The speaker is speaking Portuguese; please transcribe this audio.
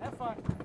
É Have fun.